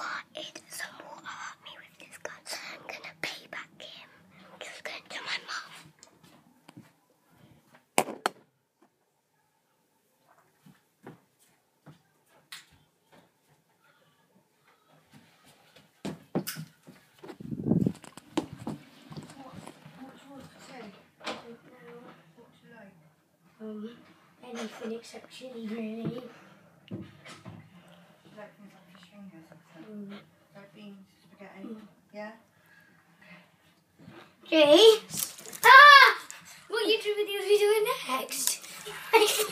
wanted someone at me with this gun, so I'm gonna pay back him. I'm just going to my mum. Um, anything except chili, really. Fingers. Mm. Beans, spaghetti. Yeah? Jay? Ah! What are you doing with your video next? Why did you